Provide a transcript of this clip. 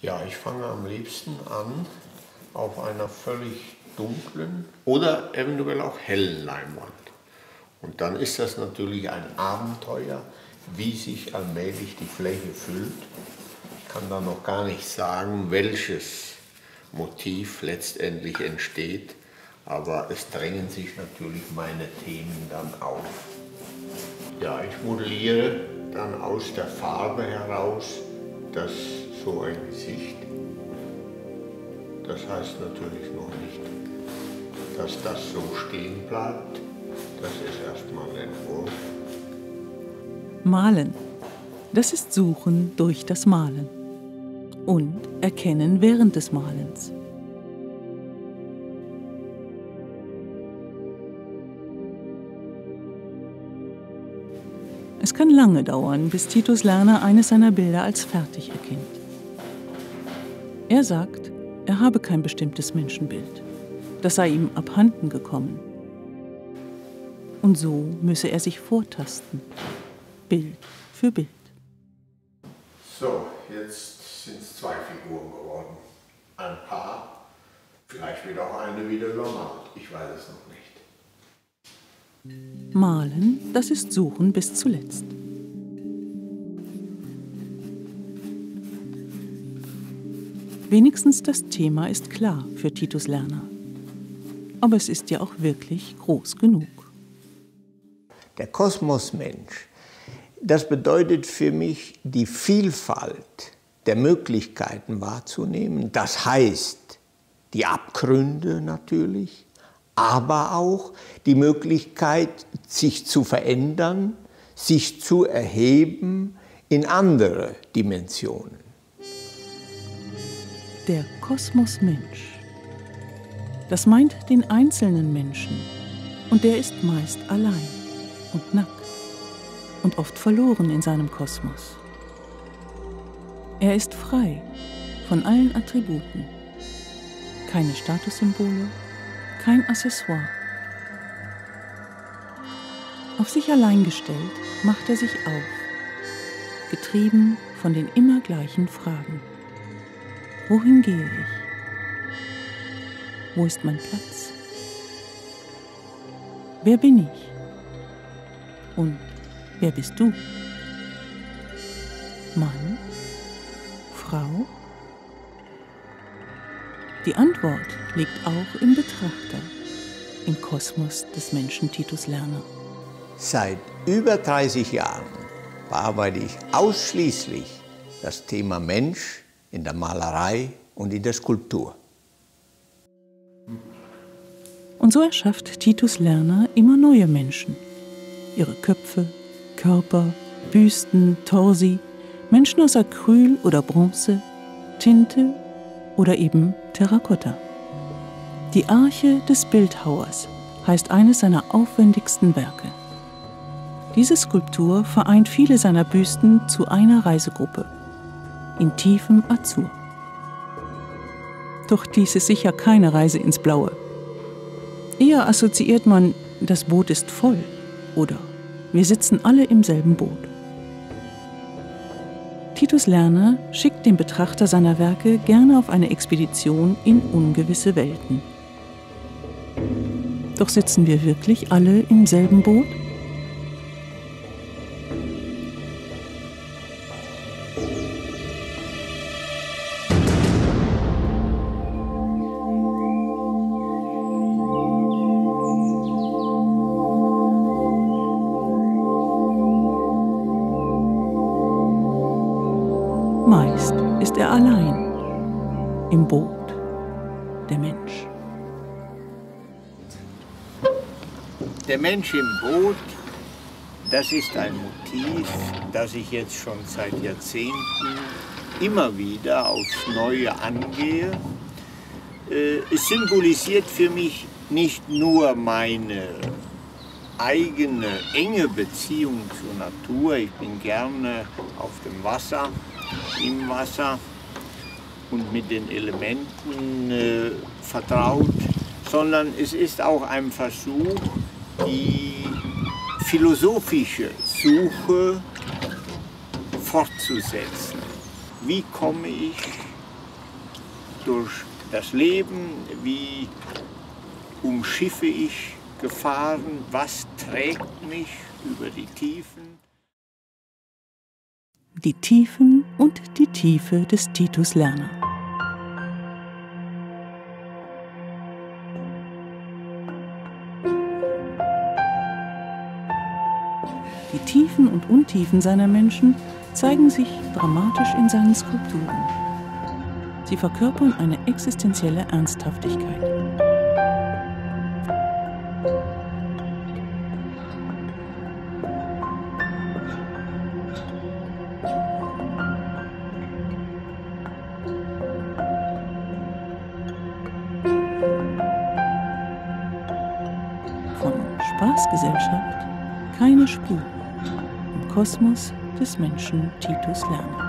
Ja, ich fange am liebsten an auf einer völlig dunklen oder eventuell auch hellen Leinwand. Und dann ist das natürlich ein Abenteuer, wie sich allmählich die Fläche füllt. Ich kann da noch gar nicht sagen, welches Motiv letztendlich entsteht, aber es drängen sich natürlich meine Themen dann auf. Ja, ich modelliere dann aus der Farbe heraus das so ein Gesicht. Das heißt natürlich noch nicht, dass das so stehen bleibt. Das ist erstmal ein Entwurf. Malen. Das ist Suchen durch das Malen. Und Erkennen während des Malens. Es kann lange dauern, bis Titus Lerner eines seiner Bilder als fertig erkennt. Er sagt, er habe kein bestimmtes Menschenbild. Das sei ihm abhanden gekommen. Und so müsse er sich vortasten, Bild für Bild. So, jetzt sind es zwei Figuren geworden. Ein Paar, vielleicht wird auch eine wieder übermalt, ich weiß es noch nicht. Malen, das ist Suchen bis zuletzt. Wenigstens das Thema ist klar für Titus Lerner. Aber es ist ja auch wirklich groß genug. Der Kosmosmensch, das bedeutet für mich die Vielfalt der Möglichkeiten wahrzunehmen. Das heißt, die Abgründe natürlich, aber auch die Möglichkeit, sich zu verändern, sich zu erheben in andere Dimensionen der Kosmos Mensch. Das meint den einzelnen Menschen und der ist meist allein und nackt und oft verloren in seinem Kosmos. Er ist frei von allen Attributen, keine Statussymbole, kein Accessoire. Auf sich allein gestellt macht er sich auf, getrieben von den immer gleichen Fragen. Wohin gehe ich? Wo ist mein Platz? Wer bin ich? Und wer bist du? Mann? Frau? Die Antwort liegt auch im Betrachter, im Kosmos des Menschen Titus Lerner. Seit über 30 Jahren bearbeite ich ausschließlich das Thema Mensch in der Malerei und in der Skulptur. Und so erschafft Titus Lerner immer neue Menschen. Ihre Köpfe, Körper, Büsten, Torsi, Menschen aus Acryl oder Bronze, Tinte oder eben Terrakotta. Die Arche des Bildhauers heißt eines seiner aufwendigsten Werke. Diese Skulptur vereint viele seiner Büsten zu einer Reisegruppe in tiefem Azur. Doch dies ist sicher keine Reise ins Blaue. Eher assoziiert man, das Boot ist voll oder wir sitzen alle im selben Boot. Titus Lerner schickt den Betrachter seiner Werke gerne auf eine Expedition in ungewisse Welten. Doch sitzen wir wirklich alle im selben Boot? Er allein im Boot, der Mensch. Der Mensch im Boot, das ist ein Motiv, das ich jetzt schon seit Jahrzehnten immer wieder aufs Neue angehe. Äh, es symbolisiert für mich nicht nur meine eigene enge Beziehung zur Natur. Ich bin gerne auf dem Wasser, im Wasser und mit den Elementen äh, vertraut, sondern es ist auch ein Versuch, die philosophische Suche fortzusetzen. Wie komme ich durch das Leben, wie umschiffe ich Gefahren, was trägt mich über die Tiefen. Die Tiefen und die Tiefe des Titus Lerner. Die Tiefen und Untiefen seiner Menschen zeigen sich dramatisch in seinen Skulpturen. Sie verkörpern eine existenzielle Ernsthaftigkeit. Von Spaßgesellschaft keine Spur im Kosmos des Menschen Titus Lerner.